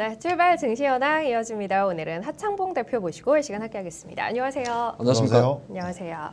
네, 출발 증시현황 이어집니다. 오늘은 하창봉 대표 모시고 이 시간 함께하겠습니다. 안녕하세요. 안녕하십니까. 안녕하세요.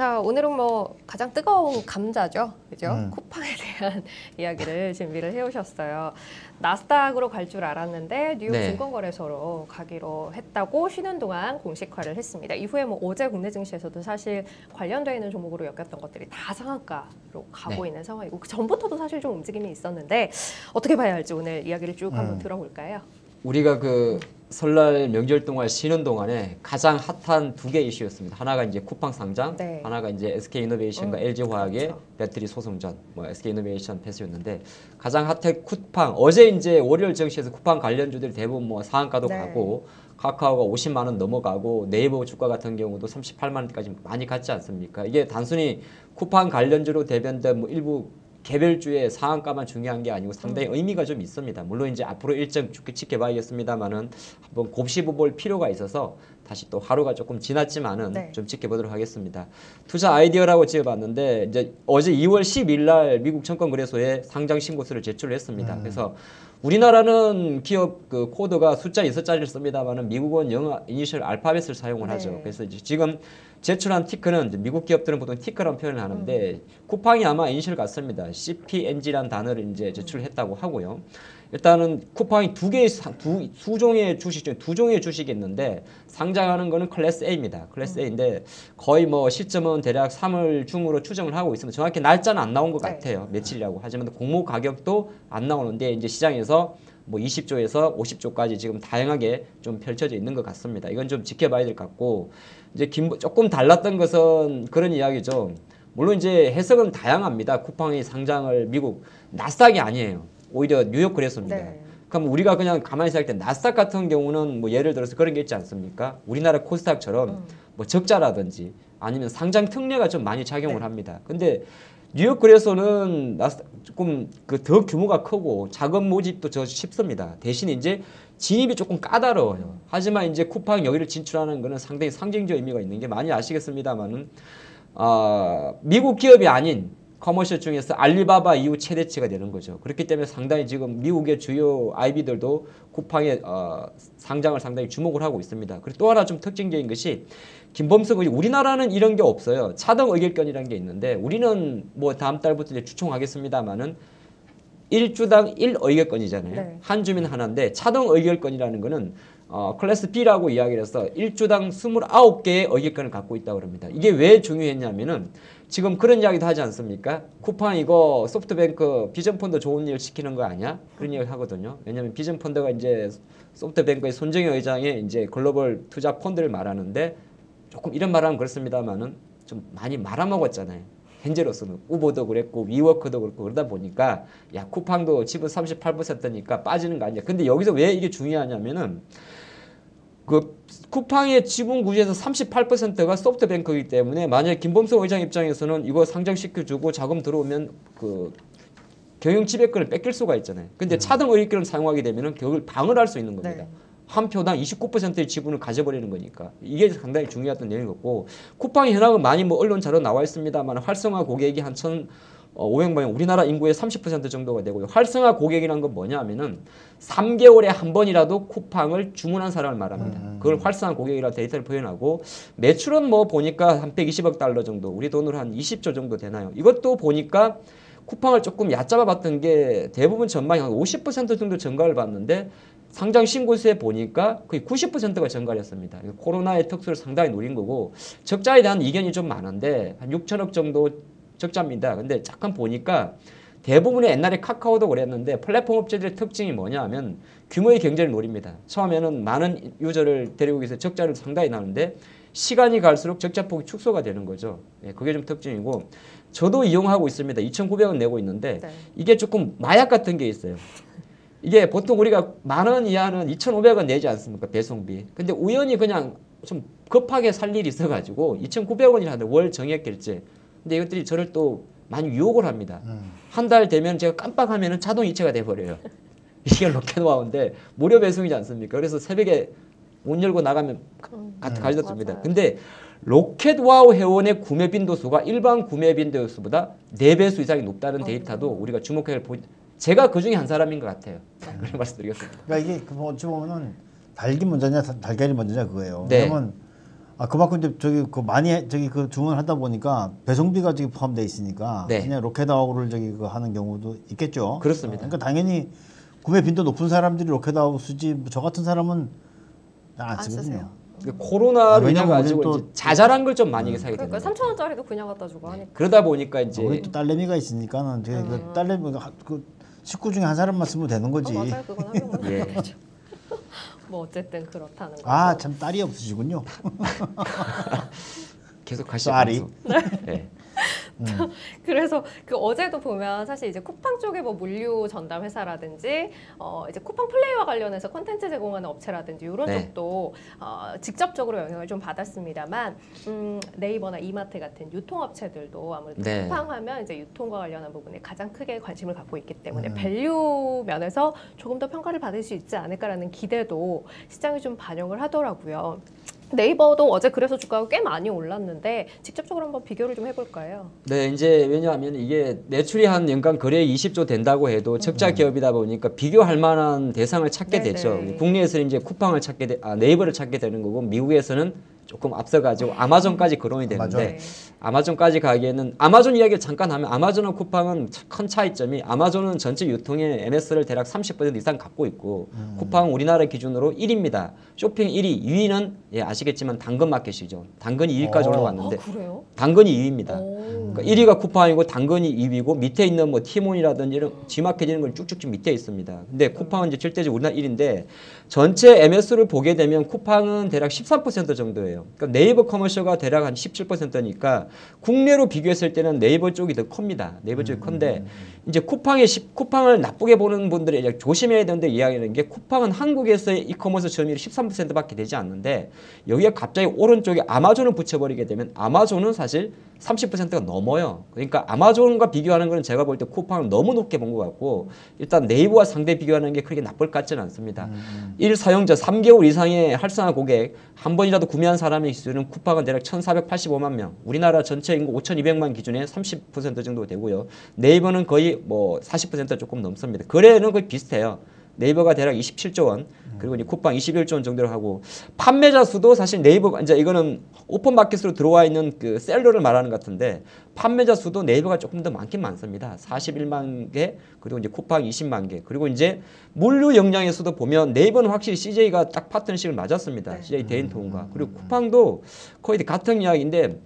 자, 오늘은 뭐 가장 뜨거운 감자죠, 그죠? 음. 쿠팡에 대한 이야기를 준비를 해 오셨어요. 나스닥으로 갈 줄 알았는데 뉴욕 네. 증권거래소로 가기로 했다고 쉬는 동안 공식화를 했습니다. 이후에 뭐 어제 국내 증시에서도 사실 관련되어 있는 종목으로 엮였던 것들이 다 상한가로 가고 네. 있는 상황이고 그 전부터도 사실 좀 움직임이 있었는데 어떻게 봐야 할지 오늘 이야기를 쭉 한번 음. 들어볼까요? 우리가 그 설날 명절 동안 쉬는 동안에 가장 핫한 두 개 이슈였습니다. 하나가 이제 쿠팡 상장, 네. 하나가 이제 SK 이노베이션과 음, LG 화학의 그렇죠. 배터리 소송전, 뭐 SK 이노베이션 패스였는데 가장 핫한 쿠팡. 어제 이제 월요일 증시에서 쿠팡 관련주들이 대부분 뭐 상한가도 네. 가고 카카오가 50만 원 넘어가고 네이버 주가 같은 경우도 38만 원까지 많이 갔지 않습니까? 이게 단순히 쿠팡 관련주로 대변된 뭐 일부 개별주의 상한가만 중요한 게 아니고 상당히 음. 의미가 좀 있습니다. 물론 이제 앞으로 일정 쭉 지켜봐야겠습니다만은 한번 곱씹어 볼 필요가 있어서 다시 또 하루가 조금 지났지만은 네. 좀 지켜보도록 하겠습니다. 투자 아이디어라고 지어봤는데 이제 어제 2월 10일 날 미국 청권 거래소에 상장 신고서를 제출을 했습니다. 음. 그래서 우리나라는 기업 그 코드가 숫자 6자리를 씁니다만은 미국은 영어 이니셜 알파벳을 사용을 네. 하죠. 그래서 이제 지금 제출한 ticker는 미국 기업들은 보통 ticker라는 표현을 하는데 쿠팡이 아마 이니셜 같습니다. CPNG라는 단어를 이제 제출했다고 하고요. 일단은 쿠팡이 두 개의 사- 두 수종의 주식 중에 두 종의 주식이 있는데 상장하는 거는 class A입니다. class A인데 거의 뭐 시점은 대략 3월 중으로 추정을 하고 있습니다. 정확히 날짜는 안 나온 것 네. 같아요. 며칠이라고 하지만 공모 가격도 안 나오는데 이제 시장에서 뭐 20조에서 50조까지 지금 다양하게 좀 펼쳐져 있는 것 같습니다. 이건 좀 지켜봐야 될 것 같고 이제 김- 조금 달랐던 것은 그런 이야기죠. 물론 이제 해석은 다양합니다. 쿠팡이 상장을 미국 나스닥이 아니에요. 오히려 뉴욕 거래소입니다. 네. 그럼 우리가 그냥 가만히 생각할 때 나스닥 같은 경우는 뭐 예를 들어서 그런 게 있지 않습니까? 우리나라 코스닥처럼 음. 뭐 적자라든지 아니면 상장 특례가 좀 많이 작용을 네. 합니다. 근데 뉴욕 거래소는 조금 그 더 규모가 크고 자금 모집도 저 쉽습니다. 대신 이제 진입이 조금 까다로워요. 하지만 이제 쿠팡 여기를 진출하는 거는 상당히 상징적 의미가 있는 게 많이 아시겠습니다만은 아 미국 기업이 아닌 커머셜 중에서 알리바바 이후 최대치가 되는 거죠. 그렇기 때문에 상당히 지금 미국의 주요 IB들도 쿠팡의 어, 상장을 상당히 주목을 하고 있습니다. 그리고 또 하나 좀 특징적인 것이 김범석 의원 우리나라는 이런 게 없어요. 차등 의결권이라는 게 있는데 우리는 뭐 다음 달부터 이제 추총하겠습니다만은 일주당 일의결권이잖아요 네. 한 주민 하나인데 차등 의결권이라는 거는 어, 클래스 B라고 이야기를 해서 일주당 29개의 의결권을 갖고 있다고 그럽니다. 이게 왜 중요했냐면은 지금 그런 이야기도 하지 않습니까? 쿠팡 이거 소프트뱅크 비전펀드 좋은 일 시키는 거 아니야? 그런 이야기를 하거든요. 왜냐면 비전펀드가 이제 소프트뱅크의 손정희 의장의 이제 글로벌 투자 펀드를 말하는데 조금 이런 말하면 그렇습니다만은 좀 많이 말아먹었잖아요. 현재로서는 우보도 그랬고 위워크도 그렇고 그러다 보니까 야 쿠팡도 지분 38%니까 빠지는 거 아니야. 근데 여기서 왜 이게 중요하냐면은 그 쿠팡의 지분 구조에서 38%가 소프트뱅크이기 때문에 만약에 김범석 의장 입장에서는 이거 상장시켜주고 자금 들어오면 그 경영 지배권을 뺏길 수가 있잖아요. 근데 차등 의익권을 사용하게 되면은 그걸 방을 할 수 있는 겁니다. 네. 한 표당 29%의 지분을 가져버리는 거니까 이게 상당히 중요했던 내용이었고 쿠팡의 현황은 많이 뭐 언론 자료 나와 있습니다만 활성화 고객이 한 1,500만 명 우리나라 인구의 30% 정도가 되고요. 활성화 고객이란 건 뭐냐면은 3개월에 한 번이라도 쿠팡을 주문한 사람을 말합니다. 음. 그걸 활성화 고객이라고 데이터를 표현하고 매출은 뭐 보니까 한 120억 달러 정도 우리 돈으로 한 20조 정도 되나요? 이것도 보니까 쿠팡을 조금 얕잡아 봤던 게 대부분 전망이 한 50% 정도 증가를 봤는데 상장 신고서에 보니까 거의 90%가 증가를 했습니다. 이거 코로나의 특수를 상당히 노린 거고 적자에 대한 이견이 좀 많은데 한 6천억 정도 적자입니다. 근데 잠깐 보니까 대부분의 옛날에 카카오도 그랬는데 플랫폼 업체들의 특징이 뭐냐 하면 규모의 경쟁을 노립니다. 처음에는 많은 유저를 데리고 위해서 적자를 상당히 나는데 시간이 갈수록 적자폭이 축소가 되는 거죠. 네, 그게 좀 특징이고 저도 이용하고 있습니다. 2,900원 내고 있는데 네. 이게 조금 마약 같은 게 있어요. 이게 보통 우리가 만 원 이하는 2,500원 내지 않습니까? 배송비. 근데 우연히 그냥 좀 급하게 살 일이 있어가지고 2,900원이라는데 월 정액 결제. 근데 이것들이 저를 또 많이 유혹을 합니다. 음. 한달 되면 제가 깜빡하면 자동 이체가 돼버려요. 이게 로켓와우인데 무료 배송이지 않습니까? 그래서 새벽에 문 열고 나가면 음, 가- 음. 가져다 줍니다. 맞아요. 근데 로켓와우 회원의 구매 빈도수가 일반 구매 빈도수보다 4배수 이상이 높다는 어. 데이터도 우리가 주목해야 볼 제가 그 중에 한 사람인 것 같아요. 그런 말씀드리겠습니다. 그러니까 이게 그 어찌 보면은 닭이 먼저냐 달- 달걀이 먼저냐 그거예요. 네. 왜냐면 아 그만큼 이제 저기 그 많이 해- 저기 그 주문을 하다 보니까 배송비가 저기 포함돼 있으니까 네. 그냥 로켓와우를 저기 그 하는 경우도 있겠죠. 그렇습니다. 그러니까 당연히 구매 빈도 높은 사람들이 로켓와우 쓰지 뭐 저 같은 사람은 잘 안 안 쓰거든요. 쓰세요. 그 코로나로 아, 인해 왜냐면 가지고 이제 또- 음. 자잘한 걸 좀 많이 사게 되는 그러니까 거예요. 3천 원짜리도 그냥 갖다 주고 하니까. 그러다 보니까 이제 우리 또 딸내미가 있으니까는 되게 음. 그 딸내미가 하- 그 식구 중에 한 사람만 쓰면 되는 거지. 어, 맞아요. 그건 한 명만 예. 뭐 어쨌든 그렇다는 거. 아참 딸이 없으시군요. 계속 하시죠. 쌀이. 방 송. 네. 그래서 그 어제도 보면 사실 이제 쿠팡 쪽에 뭐 물류 전담 회사라든지 어 이제 쿠팡 플레이와 관련해서 콘텐츠 제공하는 업체라든지 이런 네. 쪽도 어 직접적으로 영향을 좀 받았습니다만 음 네이버나 이마트 같은 유통업체들도 아무래도 네. 쿠팡 하면 이제 유통과 관련한 부분에 가장 크게 관심을 갖고 있기 때문에 음. value 면에서 조금 더 평가를 받을 수 있지 않을까라는 기대도 시장이 좀 반영을 하더라고요. 네이버도 어제 그래서 주가가 꽤 많이 올랐는데 직접적으로 한번 비교를 좀 해볼까요? 네, 이제 왜냐하면 이게 매출이 한 연간 거래 20조 된다고 해도 적자 기업이다 보니까 비교할 만한 대상을 찾게 음. 네네. 되죠. 국내에서는 이제 쿠팡을 찾게 되, 아, 네이버를 찾게 되는 거고 미국에서는 조금 앞서가지고 아마존까지 거론이 되는데 아마존. 아마존 까지 가기에는 아마존 이야기를 잠깐 하면 아마존과 쿠팡은 차- 큰 차이점이 아마존은 전체 유통의 MS를 대략 30% 이상 갖고 있고 쿠팡은 우리나라 기준으로 1위입니다. 쇼핑 1위, 2위는 예, 아시겠지만 당근 마켓이죠. 당근이 2위까지 어. 올라왔는데 아 그래요? 당근이 2위입니다. 오. 그러니까 1위가 쿠팡이고 당근이 2위고 밑에 있는 뭐 티몬이라든지 이런 G마켓 이런 건 쭉쭉쭉 밑에 있습니다. 근데 쿠팡은 이제 절대적으로 우리나라 1위인데 전체 MS를 보게 되면 쿠팡은 대략 13% 정도예요. 그러니까 네이버 커머셜가 대략 한 17%니까 국내로 비교했을 때는 네이버 쪽이 더 큽니다. 네이버 쪽이 큰데 이제 쿠팡의 시- 쿠팡을 나쁘게 보는 분들이 이제 조심해야 되는데 이야기하는 게 쿠팡은 한국에서의 이커머스 점유율이 13%밖에 되지 않는데 여기에 갑자기 오른쪽에 아마존을 붙여버리게 되면 아마존은 사실 30%가 넘어요. 그러니까 아마존과 비교하는 거는 제가 볼 때 쿠팡을 너무 높게 본 것 같고 일단 네이버와 상대 비교하는 게 그렇게 나쁠 것 같지는 않습니다. 일 사용자 3개월 이상의 활성화 고객 한 번이라도 구매한 사람의 기준은 쿠팡은 대략 1,485만 명. 우리나라 전체 인구 5,200만 기준에 30% 정도 되고요. 네이버는 거의 뭐 40% 조금 넘습니다. 거래는 거의 비슷해요. 네이버가 대략 27조 원, 그리고 이제 쿠팡 21조 원 정도를 하고 판매자 수도 사실 네이버 이제 이거는 오픈 마켓으로 들어와 있는 그 seller를 말하는 것 같은데 판매자 수도 네이버가 조금 더 많긴 많습니다. 41만 개, 그리고 이제 쿠팡 20만 개, 그리고 이제 물류 역량의 수도 보면 네이버는 확실히 CJ가 딱 파트너십을 맺었습니다. 네. CJ 대한통운과 그리고 쿠팡도 거의 같은 이야기인데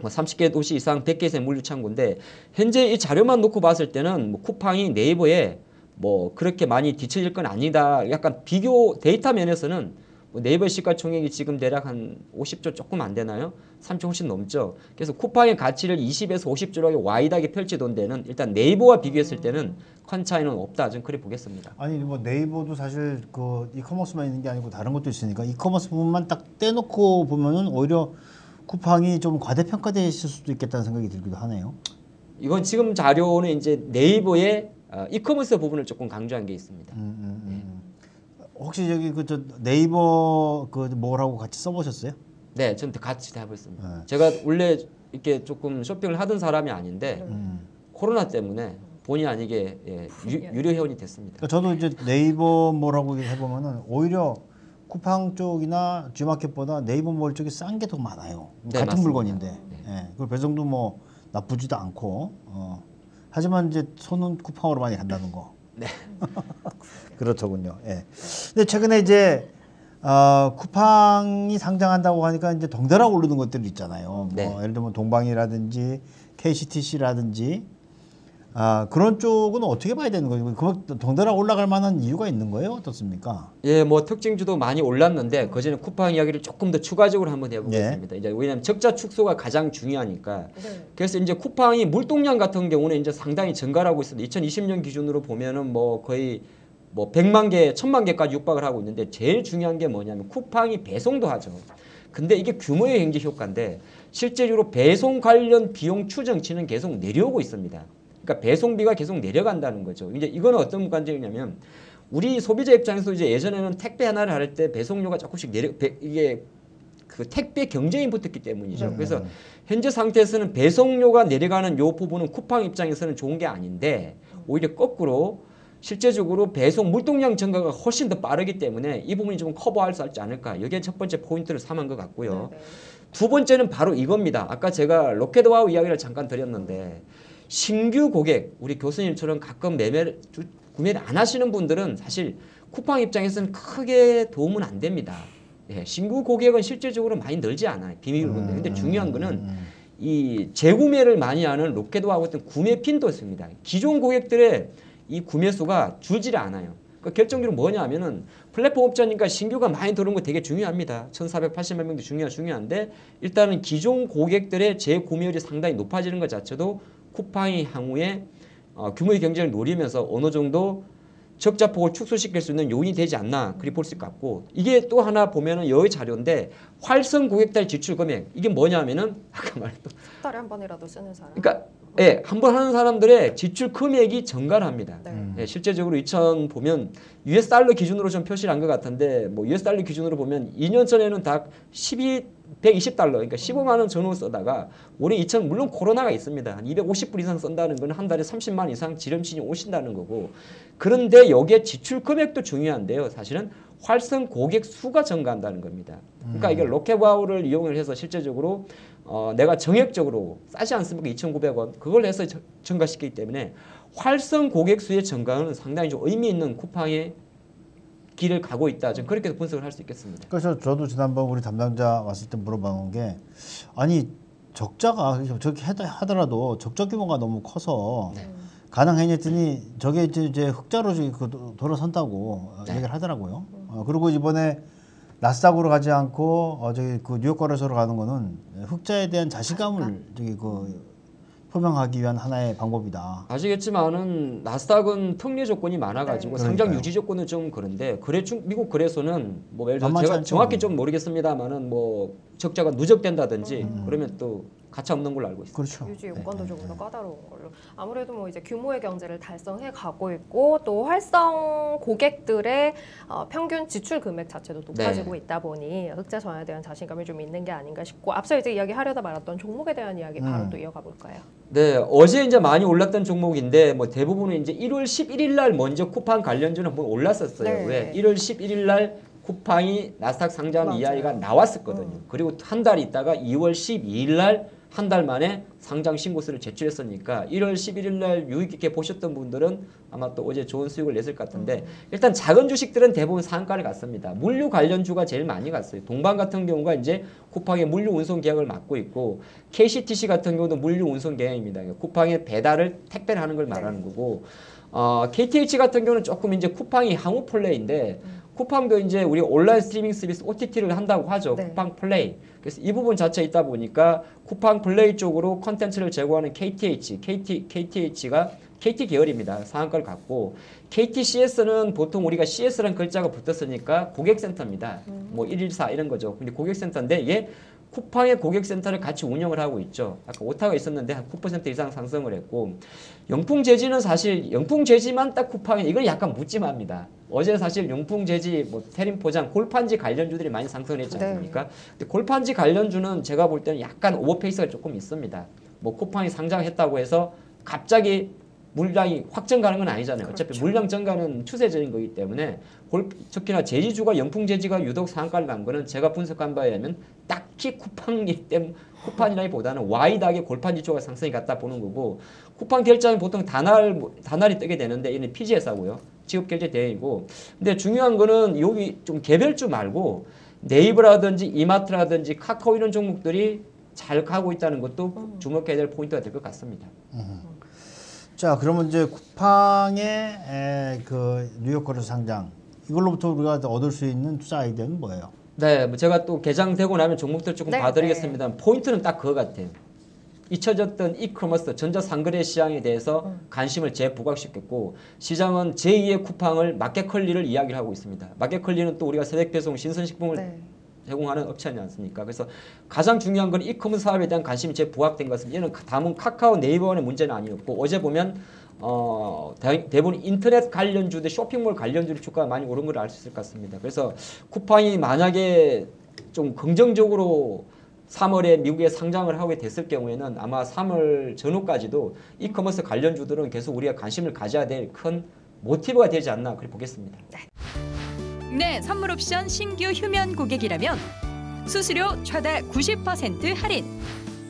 뭐 30개 도시 이상 100개 이상 물류 창고인데 현재 이 자료만 놓고 봤을 때는 뭐 쿠팡이 네이버에 뭐 그렇게 많이 뒤처질 건 아니다. 약간 비교 데이터 면에서는 뭐 네이버 시가총액이 지금 대략 한 50조 조금 안 되나요? 3조 훨씬 넘죠. 그래서 쿠팡의 가치를 20에서 50조라고 wide하게 펼치던 데는 일단 네이버와 비교했을 때는 큰 차이는 없다. 저는 그래 보겠습니다. 아니 뭐 네이버도 사실 그 이커머스만 있는 게 아니고 다른 것도 있으니까 이커머스 부분만 딱 떼놓고 보면은 오히려 쿠팡이 좀 과대평가됐을 수도 있겠다는 생각이 들기도 하네요. 이건 지금 자료는 이제 네이버의 어, 이커머스 부분을 조금 강조한 게 있습니다. 음, 음, 음. 혹시 여기 그 저 네이버 그 뭐라고 같이 써보셨어요? 네, 저는 같이 다 해보겠습니다. 네. 제가 원래 이렇게 조금 쇼핑을 하던 사람이 아닌데 음. 코로나 때문에 본의 아니게 예, 유, 유료 회원이 됐습니다. 그러니까 저도 이제 네이버 뭐라고 해보면은 오히려 쿠팡 쪽이나 G마켓보다 네이버 몰 쪽이 싼 게 더 많아요. 네, 같은 맞습니다. 물건인데. 예. 그리고 배송도 뭐 나쁘지도 않고. 어. 하지만 이제 손은 쿠팡으로 많이 간다는 거. 네. 그렇더군요. 예. 근데 최근에 이제 어, 쿠팡이 상장한다고 하니까 이제 덩달아 오르는 것들이 있잖아요. 뭐 네. 예를 들면 동방이라든지 KCTC라든지 아, 그런 쪽은 어떻게 봐야 되는 거예요? 그 덩달아 올라갈 만한 이유가 있는 거예요? 어떻습니까? 예, 뭐 특징주도 많이 올랐는데 그 전에 쿠팡 이야기를 조금 더 추가적으로 한번 해보겠습니다. 이제 왜냐하면 적자 축소가 가장 중요하니까. 네. 그래서 이제 쿠팡이 물동량 같은 경우는 이제 상당히 증가를 하고 있습니다. 2020년 기준으로 보면은 뭐 거의 뭐 100만 개, 1000만 개까지 육박을 하고 있는데 제일 중요한 게 뭐냐면 쿠팡이 배송도 하죠. 근데 이게 규모의 경제 효과인데 실제로 배송 관련 비용 추정치는 계속 내려오고 있습니다. 그러니까 배송비가 계속 내려간다는 거죠. 이제 이거는 어떤 관점이냐면 우리 소비자 입장에서 이제 예전에는 택배 하나를 할 때 배송료가 조금씩 내려 배- 이게 그 택배 경쟁이 붙었기 때문이죠. 네. 그래서 현재 상태에서는 배송료가 내려가는 요 부분은 쿠팡 입장에서는 좋은 게 아닌데 오히려 거꾸로 실제적으로 배송 물동량 증가가 훨씬 더 빠르기 때문에 이 부분이 좀 커버할 수 있지 않을까. 여기에 첫 번째 포인트를 삼은 것 같고요. 네, 네. 두 번째는 바로 이겁니다. 아까 제가 로켓와우 이야기를 잠깐 드렸는데 신규 고객 우리 교수님처럼 가끔 매매를 주- 구매를 안 하시는 분들은 사실 쿠팡 입장에서는 크게 도움은 안 됩니다. 예, 신규 고객은 실질적으로 많이 늘지 않아요. 비밀 건데. 근데 중요한 거는 음. 이 재구매를 많이 하는 로켓와우 같은 구매 빈도수입니다. 기존 고객들의 이 구매 수가 줄지를 않아요. 그 결정적으로 뭐냐 하면은 플랫폼 업자니까 신규가 많이 들어오는 거 되게 중요합니다. 1,480만 명도 중요 중요한데 일단은 기존 고객들의 재구매율이 상당히 높아지는 것 자체도 쿠팡이 향후에 어, 규모의 경쟁을 노리면서 어느 정도 적자 폭을 축소시킬 수 있는 요인이 되지 않나 그리 볼 수 있고 이게 또 하나 보면은 여기 자료인데 활성 고객달 지출 금액 이게 뭐냐면은 아까 말했던 한 달에 한 번이라도 쓰는 사람. 그러니까 예, 한 번 하는 사람들의 지출 금액이 증가합니다. 네. 음. 예, 실제적으로 2000 보면 US 달러 기준으로 좀 표시를 한 것 같은데 뭐 US 달러 기준으로 보면 2년 전에는 다 12, 120달러 그러니까 15만 원 전후 쓰다가 올해 2000 물론 코로나가 있습니다. 한 250불 이상 쓴다는 건 한 달에 30만 원 이상 지름신이 오신다는 거고 그런데 여기에 지출 금액도 중요한데요. 사실은 활성 고객 수가 증가한다는 겁니다. 그러니까 이게 로켓와우를 이용을 해서 실제적으로 어, 내가 정액적으로 싸지 않습니까? 2,900원 그걸 해서 저- 증가시키기 때문에 활성 고객 수의 증가는 상당히 좀 의미 있는 쿠팡의 길을 가고 있다. 좀 그렇게 분석을 할 수 있겠습니다. 그래서 저도 지난번 우리 담당자 왔을 때 물어본 게 아니 적자가 저렇게 하더- 하더라도 적자 규모가 너무 커서 네. 가능했니 했더니 저게 이제, 이제 흑자로 그 도- 돌아선다고 어, 네. 얘기를 하더라고요. 어, 그리고 이번에 나스닥으로 가지 않고 어, 저기 그 뉴욕 거래소로 가는 거는 흑자에 대한 자신감을 저기 그 표명하기 위한 하나의 방법이다. 아시겠지만은 나스닥은 특례 조건이 많아가지고 네. 상장. 유지 조건은 좀 그런데 거래 중 미국 거래소는 뭐 예를 들어 제가. 정확히 좀 모르겠습니다만은 뭐 적자가 누적된다든지 음. 그러면 또 가차 없는 걸로 알고 있습니다. 그렇죠. 유지 네, 요건도 네, 조금 더 네. 까다로운 걸로. 아무래도 뭐 이제 규모의 경제를 달성해 가고 있고 또 활성 고객들의 어, 평균 지출 금액 자체도 높아지고 있다 보니 흑자 전환에 대한 자신감이 좀 있는 게 아닌가 싶고 앞서 이제 이야기하려다 말았던 종목에 대한 이야기 바로 음. 또 이어가 볼까요? 네, 어제 이제 많이 올랐던 종목인데 뭐 대부분은 이제 1월 11일 날 먼저 쿠팡 관련주는 한번 올랐었어요. 네. 왜? 1월 11일 날 쿠팡이 나스닥 상장 맞아요. 이야기가 나왔었거든요. 음. 그리고 한 달 있다가 2월 12일 날 한 달 만에 상장 신고서를 제출했으니까 1월 11일 날 유익 있게 보셨던 분들은 아마 또 어제 좋은 수익을 냈을 것 같은데 일단 작은 주식들은 대부분 상한가를 갔습니다. 물류 관련주가 제일 많이 갔어요. 동방 같은 경우가 이제 쿠팡의 물류 운송 계약을 맡고 있고 KCTC 같은 경우도 물류 운송 계약입니다. 쿠팡의 배달을 택배를 하는 걸 말하는 거고 어, KTH 같은 경우는 조금 이제 쿠팡이 항우 플레이인데 쿠팡도 이제 우리 온라인 스트리밍 서비스 OTT를 한다고 하죠. 네. 쿠팡 플레이. 그래서 이 부분 자체 있다 보니까 쿠팡 플레이 쪽으로 컨텐츠를 제공하는 KTH, KT, KTH가 KT 계열입니다. 상한가를 갖고 KTCS는 보통 우리가 CS라는 글자가 붙었으니까 고객센터입니다. 뭐114 이런 거죠. 근데 고객센터인데 얘 쿠팡의 고객센터를 같이 운영을 하고 있죠. 아까 오타가 있었는데 한 9% 이상 상승을 했고 영풍 재지는 사실 영풍 재지만 딱 쿠팡이 이건 약간 묻지마입니다. 어제 사실 용풍 재지 뭐 테림 포장 골판지 관련주들이 많이 상승을 했지 네. 않습니까? 근데 골판지 관련주는 제가 볼 때는 약간 오버페이스가 조금 있습니다. 뭐 쿠팡이 상장했다고 해서 갑자기 물량이 확정 가는 건 아니잖아요. 어차피 그렇죠. 물량 증가는 추세적인 거기 때문에 골, 특히나 제지주가 영풍제지가 유독 상한가를 간 거는 제가 분석한 바에 의하면 딱히 쿠팡이 땜 쿠팡이라기보다는 wide하게 골판지 쪽에 상승이 갔다 보는 거고 쿠팡 결제는 보통 다날 다날이 뜨게 되는데 얘는 PG사고요. 지급 결제 대행이고 근데 중요한 거는 여기 좀 개별주 말고 네이버라든지 이마트라든지 카카오 이런 종목들이 잘 가고 있다는 것도 주목해야 될 포인트가 될 것 같습니다. 자, 그러면 이제 쿠팡의 에, 그 뉴욕 거래소 상장 이걸로부터 우리가 얻을 수 있는 투자 아이디어는 뭐예요? 네, 뭐 제가 또 개장되고 나면 종목들 조금 네, 봐드리겠습니다. 포인트는 딱 그거 같아요. 잊혀졌던 이커머스 전자상거래 시장에 대해서 관심을 재부각시켰고 시장은 제2의 쿠팡을 마켓컬리를 이야기를 하고 있습니다. 마켓컬리는 또 우리가 새벽 배송 신선식품을 네. 제공하는 업체 아니지 않습니까? 그래서 가장 중요한 건 이커머스 사업에 대한 관심이 재부각된 것은 얘는 담은 카카오 네이버의 문제는 아니었고 어제 보면 어, 대- 대부분 인터넷 관련주들 쇼핑몰 관련주들 주가가 많이 오른 걸 알 수 있을 것 같습니다. 그래서 쿠팡이 만약에 좀 긍정적으로 3월에 미국에 상장을 하게 됐을 경우에는 아마 3월 전후까지도 이커머스 관련주들은 계속 우리가 관심을 가져야 될 큰 모티브가 되지 않나 그렇게 보겠습니다. 네, 선물 옵션 신규 휴면 고객이라면 수수료 최대 90% 할인,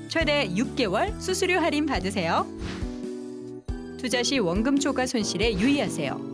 최대 6개월 수수료 할인 받으세요. 투자 시 원금 초과 손실에 유의하세요.